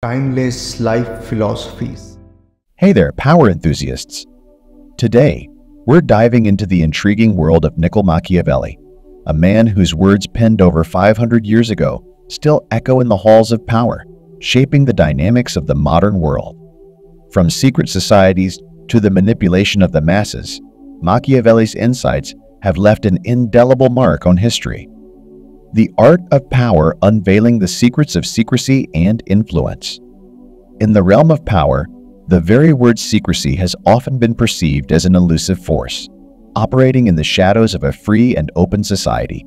timeless life philosophies. Hey there, power enthusiasts. Today, we're diving into the intriguing world of Niccolo Machiavelli, a man whose words penned over 500 years ago still echo in the halls of power, shaping the dynamics of the modern world. From secret societies to the manipulation of the masses, Machiavelli's insights have left an indelible mark on history. The Art of Power Unveiling the Secrets of Secrecy and Influence. In the realm of power, the very word secrecy has often been perceived as an elusive force, operating in the shadows of a free and open society.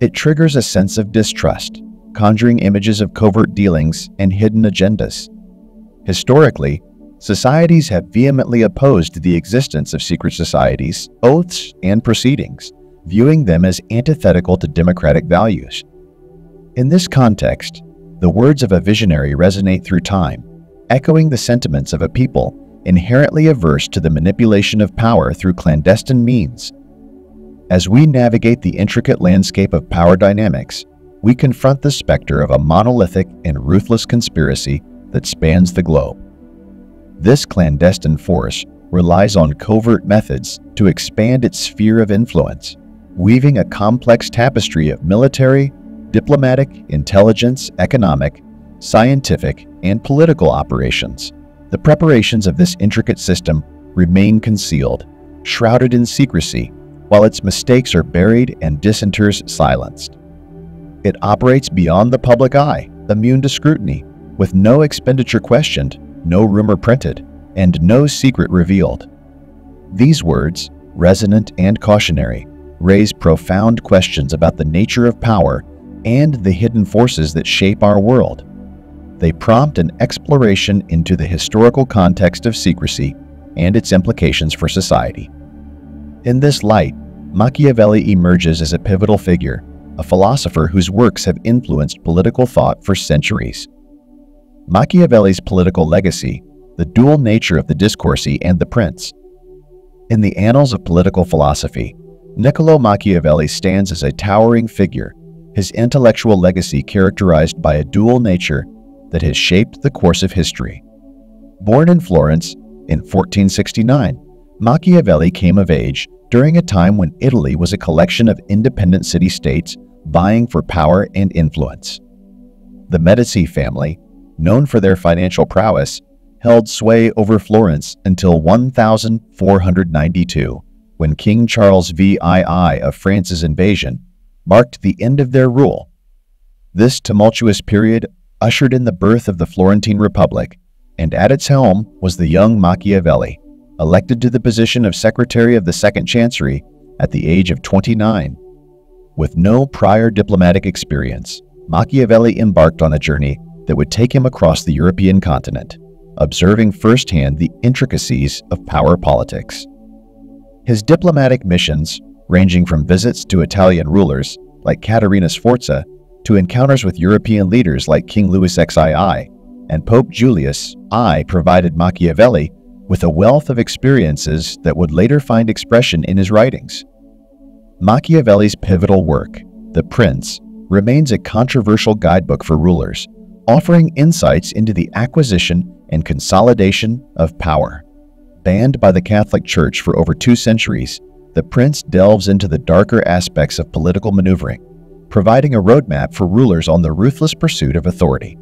It triggers a sense of distrust, conjuring images of covert dealings and hidden agendas. Historically, societies have vehemently opposed the existence of secret societies, oaths, and proceedings viewing them as antithetical to democratic values. In this context, the words of a visionary resonate through time, echoing the sentiments of a people inherently averse to the manipulation of power through clandestine means. As we navigate the intricate landscape of power dynamics, we confront the specter of a monolithic and ruthless conspiracy that spans the globe. This clandestine force relies on covert methods to expand its sphere of influence, weaving a complex tapestry of military, diplomatic, intelligence, economic, scientific, and political operations. The preparations of this intricate system remain concealed, shrouded in secrecy, while its mistakes are buried and dissenters silenced. It operates beyond the public eye, immune to scrutiny, with no expenditure questioned, no rumor printed, and no secret revealed. These words, resonant and cautionary, raise profound questions about the nature of power and the hidden forces that shape our world. They prompt an exploration into the historical context of secrecy and its implications for society. In this light, Machiavelli emerges as a pivotal figure, a philosopher whose works have influenced political thought for centuries. Machiavelli's political legacy, the dual nature of the discourse and the prince. In the annals of political philosophy, Niccolo Machiavelli stands as a towering figure, his intellectual legacy characterized by a dual nature that has shaped the course of history. Born in Florence in 1469, Machiavelli came of age during a time when Italy was a collection of independent city-states vying for power and influence. The Medici family, known for their financial prowess, held sway over Florence until 1492 when King Charles VII of France's invasion marked the end of their rule. This tumultuous period ushered in the birth of the Florentine Republic, and at its helm was the young Machiavelli, elected to the position of Secretary of the Second Chancery at the age of 29. With no prior diplomatic experience, Machiavelli embarked on a journey that would take him across the European continent, observing firsthand the intricacies of power politics. His diplomatic missions, ranging from visits to Italian rulers like Caterina Sforza to encounters with European leaders like King Louis XII and Pope Julius I, provided Machiavelli with a wealth of experiences that would later find expression in his writings. Machiavelli's pivotal work, The Prince, remains a controversial guidebook for rulers, offering insights into the acquisition and consolidation of power. Banned by the Catholic Church for over two centuries, the prince delves into the darker aspects of political maneuvering, providing a roadmap for rulers on the ruthless pursuit of authority.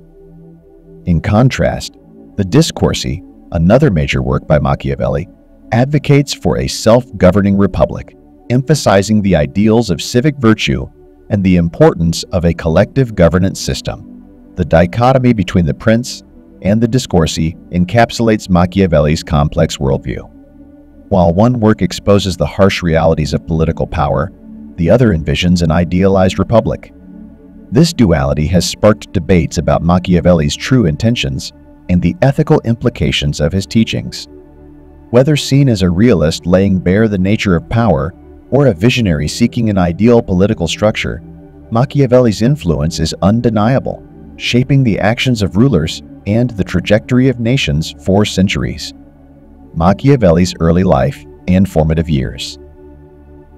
In contrast, the Discorsi, another major work by Machiavelli, advocates for a self-governing republic, emphasizing the ideals of civic virtue and the importance of a collective governance system. The dichotomy between the prince and the Discorsi encapsulates Machiavelli's complex worldview. While one work exposes the harsh realities of political power, the other envisions an idealized republic. This duality has sparked debates about Machiavelli's true intentions and the ethical implications of his teachings. Whether seen as a realist laying bare the nature of power or a visionary seeking an ideal political structure, Machiavelli's influence is undeniable, shaping the actions of rulers and the trajectory of nations for centuries. Machiavelli's early life and formative years.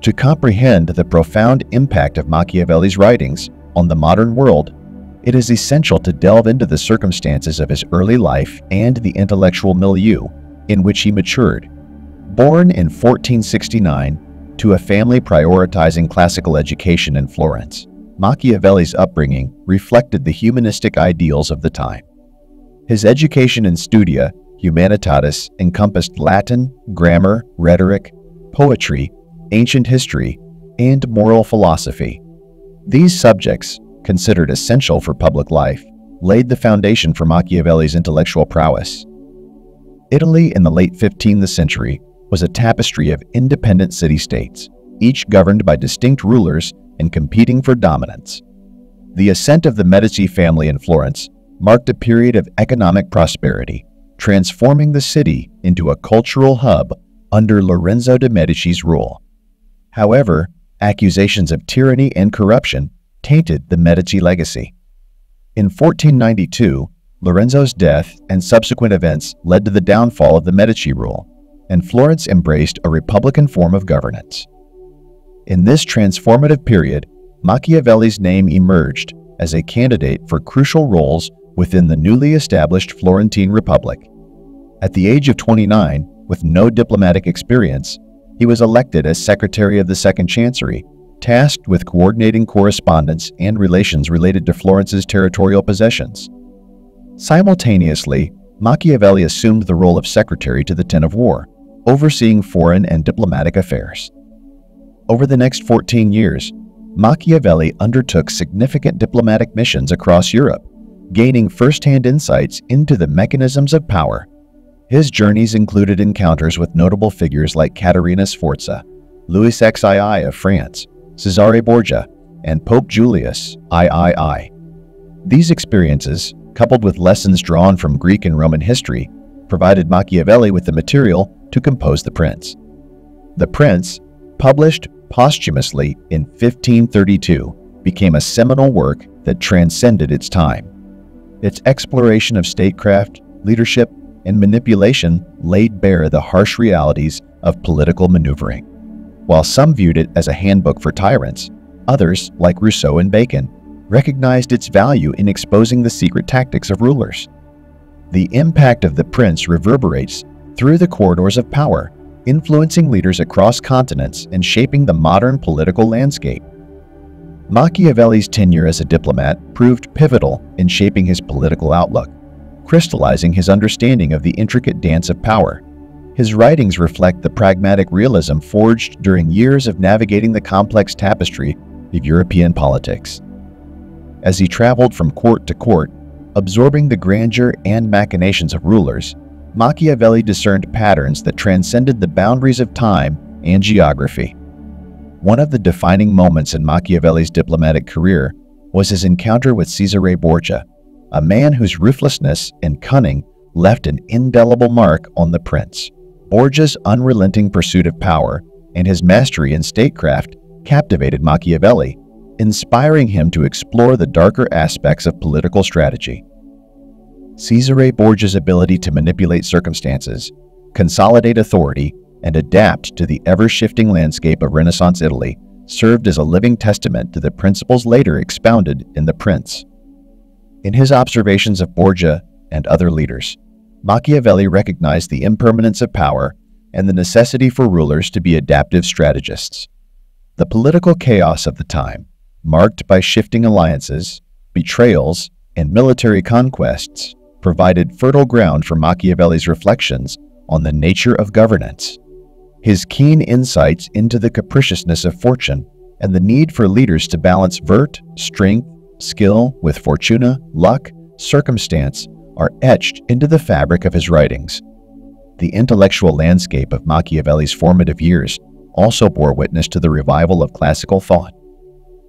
To comprehend the profound impact of Machiavelli's writings on the modern world, it is essential to delve into the circumstances of his early life and the intellectual milieu in which he matured. Born in 1469 to a family prioritizing classical education in Florence, Machiavelli's upbringing reflected the humanistic ideals of the time. His education in studia humanitatis encompassed Latin, grammar, rhetoric, poetry, ancient history, and moral philosophy. These subjects, considered essential for public life, laid the foundation for Machiavelli's intellectual prowess. Italy in the late 15th century was a tapestry of independent city-states, each governed by distinct rulers and competing for dominance. The ascent of the Medici family in Florence marked a period of economic prosperity, transforming the city into a cultural hub under Lorenzo de' Medici's rule. However, accusations of tyranny and corruption tainted the Medici legacy. In 1492, Lorenzo's death and subsequent events led to the downfall of the Medici rule, and Florence embraced a republican form of governance. In this transformative period, Machiavelli's name emerged as a candidate for crucial roles within the newly established Florentine Republic. At the age of 29, with no diplomatic experience, he was elected as Secretary of the Second Chancery, tasked with coordinating correspondence and relations related to Florence's territorial possessions. Simultaneously, Machiavelli assumed the role of Secretary to the Ten of War, overseeing foreign and diplomatic affairs. Over the next 14 years, Machiavelli undertook significant diplomatic missions across Europe, gaining first-hand insights into the mechanisms of power. His journeys included encounters with notable figures like Caterina Sforza, Louis XII of France, Cesare Borgia, and Pope Julius III. These experiences, coupled with lessons drawn from Greek and Roman history, provided Machiavelli with the material to compose The Prince. The Prince, published posthumously in 1532, became a seminal work that transcended its time. Its exploration of statecraft, leadership, and manipulation laid bare the harsh realities of political maneuvering. While some viewed it as a handbook for tyrants, others, like Rousseau and Bacon, recognized its value in exposing the secret tactics of rulers. The impact of the prince reverberates through the corridors of power, influencing leaders across continents and shaping the modern political landscape. Machiavelli's tenure as a diplomat proved pivotal in shaping his political outlook, crystallizing his understanding of the intricate dance of power. His writings reflect the pragmatic realism forged during years of navigating the complex tapestry of European politics. As he traveled from court to court, absorbing the grandeur and machinations of rulers, Machiavelli discerned patterns that transcended the boundaries of time and geography. One of the defining moments in Machiavelli's diplomatic career was his encounter with Cesare Borgia, a man whose ruthlessness and cunning left an indelible mark on the prince. Borgia's unrelenting pursuit of power and his mastery in statecraft captivated Machiavelli, inspiring him to explore the darker aspects of political strategy. Cesare Borgia's ability to manipulate circumstances, consolidate authority, and adapt to the ever-shifting landscape of Renaissance Italy served as a living testament to the principles later expounded in The Prince. In his observations of Borgia and other leaders, Machiavelli recognized the impermanence of power and the necessity for rulers to be adaptive strategists. The political chaos of the time, marked by shifting alliances, betrayals, and military conquests, provided fertile ground for Machiavelli's reflections on the nature of governance. His keen insights into the capriciousness of fortune and the need for leaders to balance virtu, strength, skill with fortuna, luck, circumstance are etched into the fabric of his writings. The intellectual landscape of Machiavelli's formative years also bore witness to the revival of classical thought.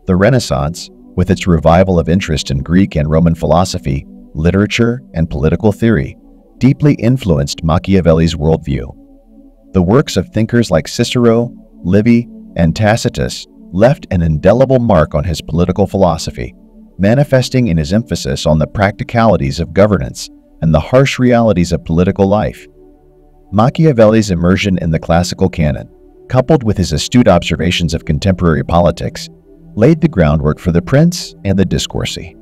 The Renaissance, with its revival of interest in Greek and Roman philosophy, literature, and political theory, deeply influenced Machiavelli's worldview. The works of thinkers like Cicero, Livy, and Tacitus left an indelible mark on his political philosophy, manifesting in his emphasis on the practicalities of governance and the harsh realities of political life. Machiavelli's immersion in the classical canon, coupled with his astute observations of contemporary politics, laid the groundwork for the Prince and the Discorsi.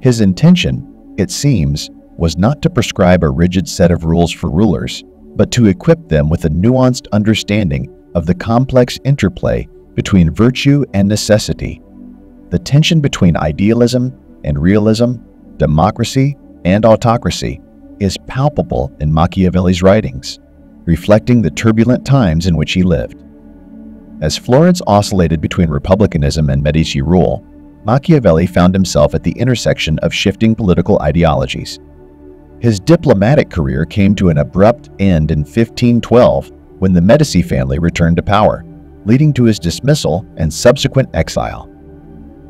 His intention, it seems, was not to prescribe a rigid set of rules for rulers, but to equip them with a nuanced understanding of the complex interplay between virtue and necessity, the tension between idealism and realism, democracy and autocracy, is palpable in Machiavelli's writings, reflecting the turbulent times in which he lived. As Florence oscillated between republicanism and Medici rule, Machiavelli found himself at the intersection of shifting political ideologies. His diplomatic career came to an abrupt end in 1512 when the Medici family returned to power, leading to his dismissal and subsequent exile.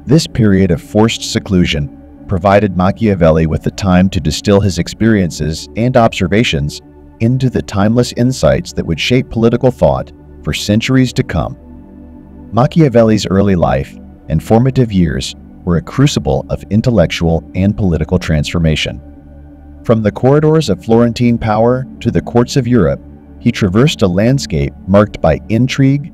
This period of forced seclusion provided Machiavelli with the time to distill his experiences and observations into the timeless insights that would shape political thought for centuries to come. Machiavelli's early life and formative years were a crucible of intellectual and political transformation. From the corridors of Florentine power to the courts of Europe, he traversed a landscape marked by intrigue,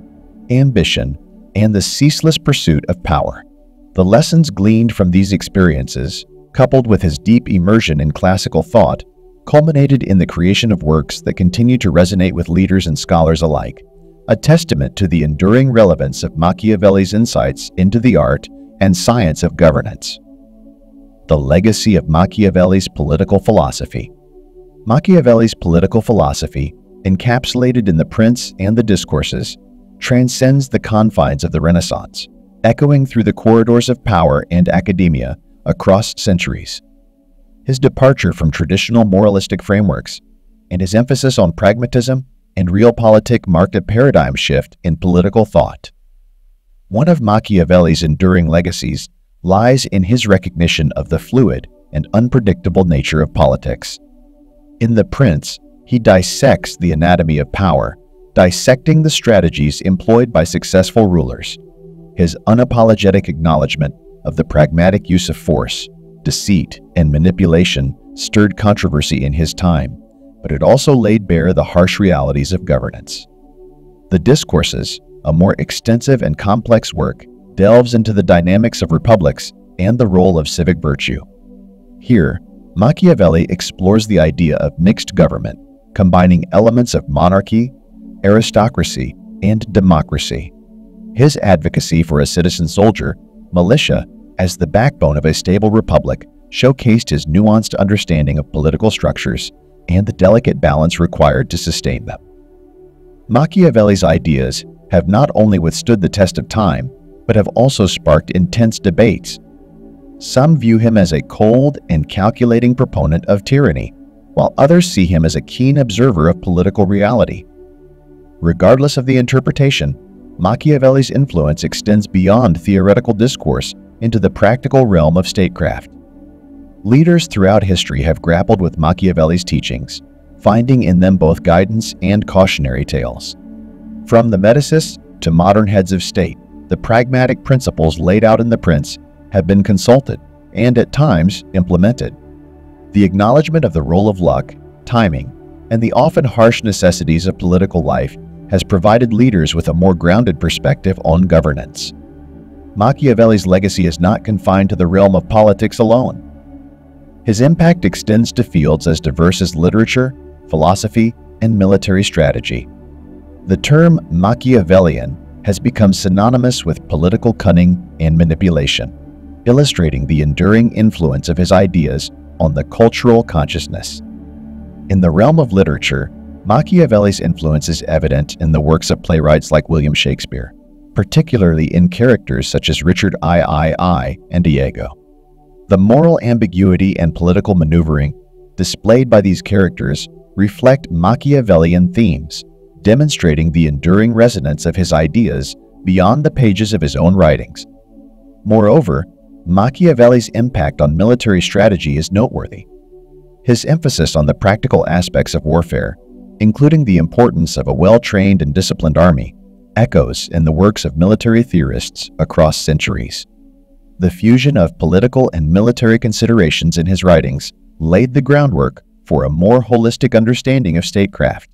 ambition, and the ceaseless pursuit of power. The lessons gleaned from these experiences, coupled with his deep immersion in classical thought, culminated in the creation of works that continue to resonate with leaders and scholars alike, a testament to the enduring relevance of Machiavelli's insights into the art and science of governance the legacy of Machiavelli's political philosophy. Machiavelli's political philosophy, encapsulated in The Prince and the Discourses, transcends the confines of the Renaissance, echoing through the corridors of power and academia across centuries. His departure from traditional moralistic frameworks and his emphasis on pragmatism and realpolitik marked a paradigm shift in political thought. One of Machiavelli's enduring legacies lies in his recognition of the fluid and unpredictable nature of politics. In The Prince, he dissects the anatomy of power, dissecting the strategies employed by successful rulers. His unapologetic acknowledgement of the pragmatic use of force, deceit, and manipulation stirred controversy in his time, but it also laid bare the harsh realities of governance. The Discourses, a more extensive and complex work, delves into the dynamics of republics and the role of civic virtue. Here, Machiavelli explores the idea of mixed government, combining elements of monarchy, aristocracy, and democracy. His advocacy for a citizen soldier, militia, as the backbone of a stable republic showcased his nuanced understanding of political structures and the delicate balance required to sustain them. Machiavelli's ideas have not only withstood the test of time, but have also sparked intense debates. Some view him as a cold and calculating proponent of tyranny, while others see him as a keen observer of political reality. Regardless of the interpretation, Machiavelli's influence extends beyond theoretical discourse into the practical realm of statecraft. Leaders throughout history have grappled with Machiavelli's teachings, finding in them both guidance and cautionary tales. From the Medicists to modern heads of state, the pragmatic principles laid out in the Prince have been consulted and at times implemented. The acknowledgement of the role of luck, timing, and the often harsh necessities of political life has provided leaders with a more grounded perspective on governance. Machiavelli's legacy is not confined to the realm of politics alone. His impact extends to fields as diverse as literature, philosophy, and military strategy. The term Machiavellian has become synonymous with political cunning and manipulation, illustrating the enduring influence of his ideas on the cultural consciousness. In the realm of literature, Machiavelli's influence is evident in the works of playwrights like William Shakespeare, particularly in characters such as Richard III and Iago. The moral ambiguity and political maneuvering displayed by these characters reflect Machiavellian themes demonstrating the enduring resonance of his ideas beyond the pages of his own writings. Moreover, Machiavelli's impact on military strategy is noteworthy. His emphasis on the practical aspects of warfare, including the importance of a well-trained and disciplined army, echoes in the works of military theorists across centuries. The fusion of political and military considerations in his writings laid the groundwork for a more holistic understanding of statecraft.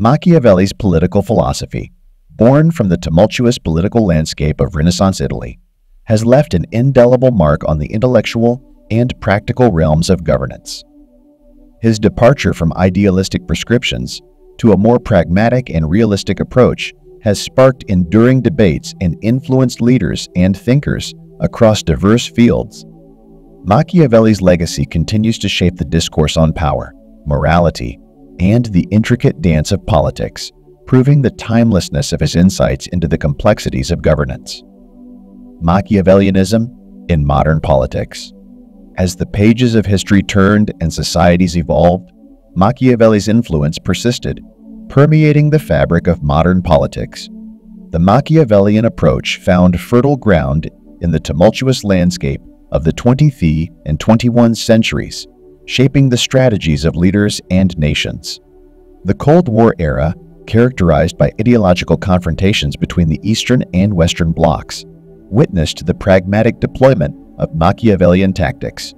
Machiavelli's political philosophy, born from the tumultuous political landscape of Renaissance Italy, has left an indelible mark on the intellectual and practical realms of governance. His departure from idealistic prescriptions to a more pragmatic and realistic approach has sparked enduring debates and influenced leaders and thinkers across diverse fields. Machiavelli's legacy continues to shape the discourse on power, morality, and the intricate dance of politics, proving the timelessness of his insights into the complexities of governance. Machiavellianism in modern politics. As the pages of history turned and societies evolved, Machiavelli's influence persisted, permeating the fabric of modern politics. The Machiavellian approach found fertile ground in the tumultuous landscape of the 20th and 21st centuries, shaping the strategies of leaders and nations. The Cold War era, characterized by ideological confrontations between the Eastern and Western blocs, witnessed the pragmatic deployment of Machiavellian tactics.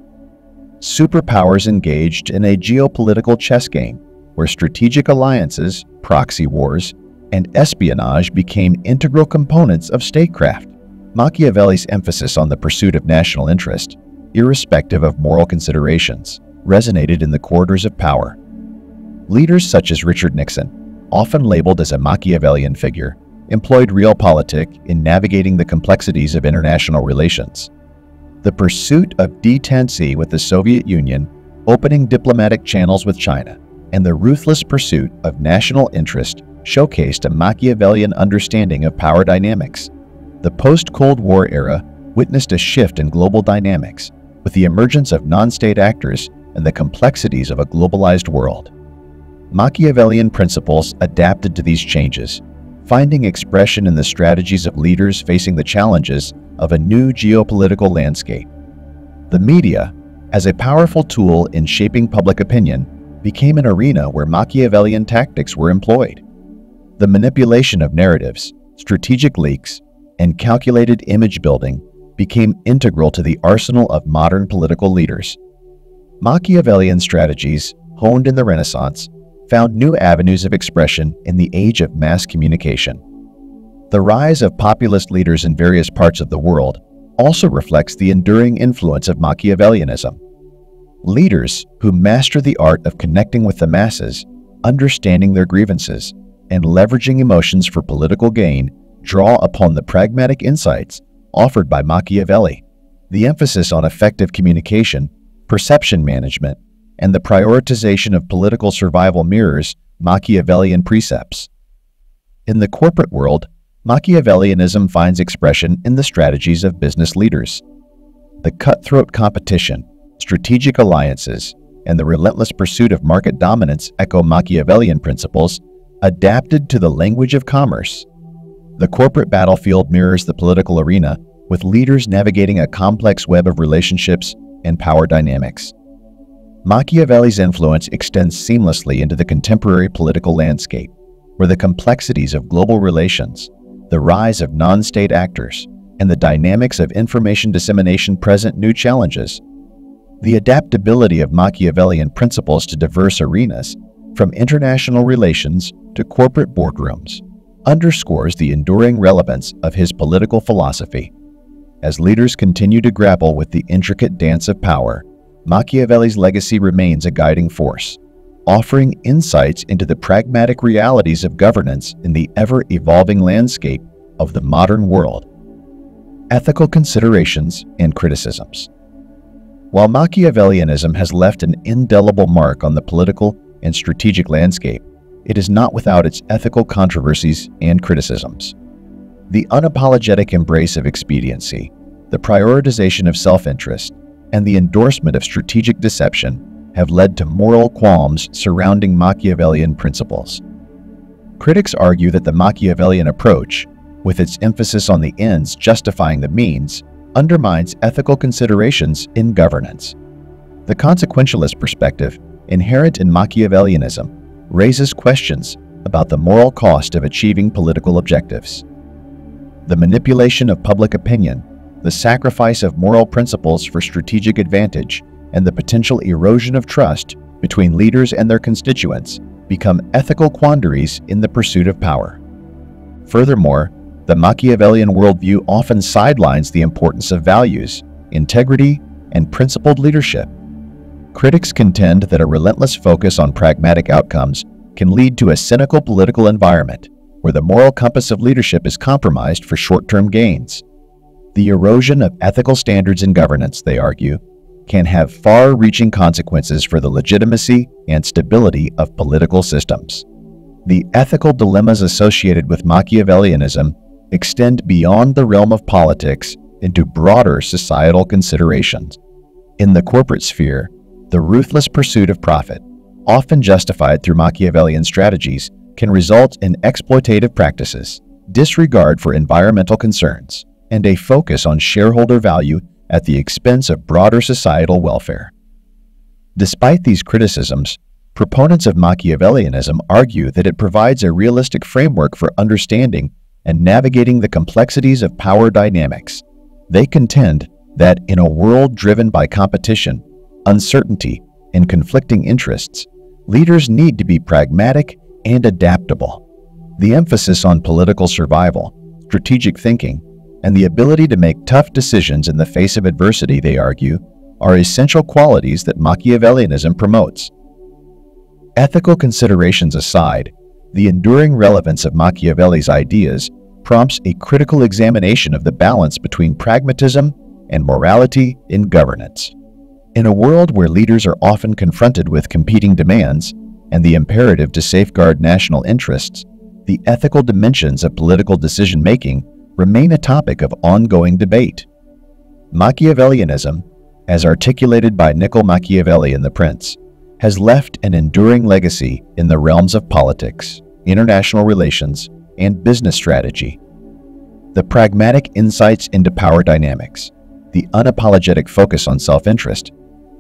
Superpowers engaged in a geopolitical chess game where strategic alliances, proxy wars, and espionage became integral components of statecraft. Machiavelli's emphasis on the pursuit of national interest, irrespective of moral considerations, resonated in the corridors of power. Leaders such as Richard Nixon, often labeled as a Machiavellian figure, employed realpolitik in navigating the complexities of international relations. The pursuit of detente with the Soviet Union, opening diplomatic channels with China, and the ruthless pursuit of national interest showcased a Machiavellian understanding of power dynamics. The post-Cold War era witnessed a shift in global dynamics with the emergence of non-state actors and the complexities of a globalized world. Machiavellian principles adapted to these changes, finding expression in the strategies of leaders facing the challenges of a new geopolitical landscape. The media, as a powerful tool in shaping public opinion, became an arena where Machiavellian tactics were employed. The manipulation of narratives, strategic leaks, and calculated image building became integral to the arsenal of modern political leaders. Machiavellian strategies, honed in the Renaissance, found new avenues of expression in the age of mass communication. The rise of populist leaders in various parts of the world also reflects the enduring influence of Machiavellianism. Leaders who master the art of connecting with the masses, understanding their grievances, and leveraging emotions for political gain draw upon the pragmatic insights offered by Machiavelli. The emphasis on effective communication, perception management, and the prioritization of political survival mirrors Machiavellian precepts. In the corporate world, Machiavellianism finds expression in the strategies of business leaders. The cutthroat competition, strategic alliances, and the relentless pursuit of market dominance echo Machiavellian principles adapted to the language of commerce. The corporate battlefield mirrors the political arena, with leaders navigating a complex web of relationships and power dynamics. Machiavelli's influence extends seamlessly into the contemporary political landscape, where the complexities of global relations, the rise of non-state actors, and the dynamics of information dissemination present new challenges. The adaptability of Machiavellian principles to diverse arenas, from international relations to corporate boardrooms, underscores the enduring relevance of his political philosophy. As leaders continue to grapple with the intricate dance of power, Machiavelli's legacy remains a guiding force, offering insights into the pragmatic realities of governance in the ever-evolving landscape of the modern world. Ethical considerations and criticisms. While Machiavellianism has left an indelible mark on the political and strategic landscape, it is not without its ethical controversies and criticisms. The unapologetic embrace of expediency, the prioritization of self-interest, and the endorsement of strategic deception have led to moral qualms surrounding Machiavellian principles. Critics argue that the Machiavellian approach, with its emphasis on the ends justifying the means, undermines ethical considerations in governance. The consequentialist perspective, inherent in Machiavellianism, raises questions about the moral cost of achieving political objectives the manipulation of public opinion, the sacrifice of moral principles for strategic advantage, and the potential erosion of trust between leaders and their constituents become ethical quandaries in the pursuit of power. Furthermore, the Machiavellian worldview often sidelines the importance of values, integrity, and principled leadership. Critics contend that a relentless focus on pragmatic outcomes can lead to a cynical political environment where the moral compass of leadership is compromised for short term gains. The erosion of ethical standards in governance, they argue, can have far reaching consequences for the legitimacy and stability of political systems. The ethical dilemmas associated with Machiavellianism extend beyond the realm of politics into broader societal considerations. In the corporate sphere, the ruthless pursuit of profit, often justified through Machiavellian strategies, can result in exploitative practices, disregard for environmental concerns, and a focus on shareholder value at the expense of broader societal welfare. Despite these criticisms, proponents of Machiavellianism argue that it provides a realistic framework for understanding and navigating the complexities of power dynamics. They contend that in a world driven by competition, uncertainty, and conflicting interests, leaders need to be pragmatic and adaptable. The emphasis on political survival, strategic thinking, and the ability to make tough decisions in the face of adversity, they argue, are essential qualities that Machiavellianism promotes. Ethical considerations aside, the enduring relevance of Machiavelli's ideas prompts a critical examination of the balance between pragmatism and morality in governance. In a world where leaders are often confronted with competing demands and the imperative to safeguard national interests, the ethical dimensions of political decision making remain a topic of ongoing debate. Machiavellianism, as articulated by Niccolo Machiavelli in The Prince, has left an enduring legacy in the realms of politics, international relations, and business strategy. The pragmatic insights into power dynamics, the unapologetic focus on self interest,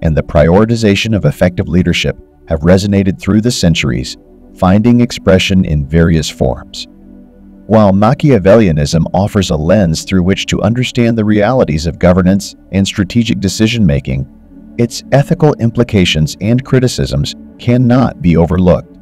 and the prioritization of effective leadership have resonated through the centuries, finding expression in various forms. While Machiavellianism offers a lens through which to understand the realities of governance and strategic decision making, its ethical implications and criticisms cannot be overlooked.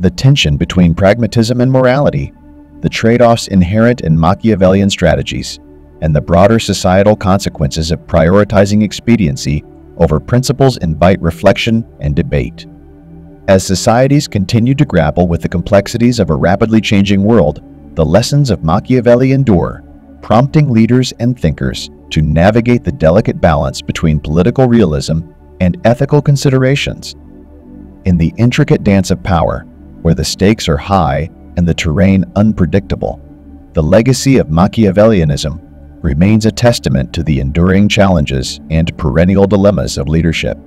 The tension between pragmatism and morality, the trade offs inherent in Machiavellian strategies, and the broader societal consequences of prioritizing expediency over principles invite reflection and debate. As societies continue to grapple with the complexities of a rapidly changing world, the lessons of Machiavelli endure, prompting leaders and thinkers to navigate the delicate balance between political realism and ethical considerations. In the intricate dance of power, where the stakes are high and the terrain unpredictable, the legacy of Machiavellianism remains a testament to the enduring challenges and perennial dilemmas of leadership.